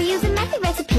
We're using messy recipe.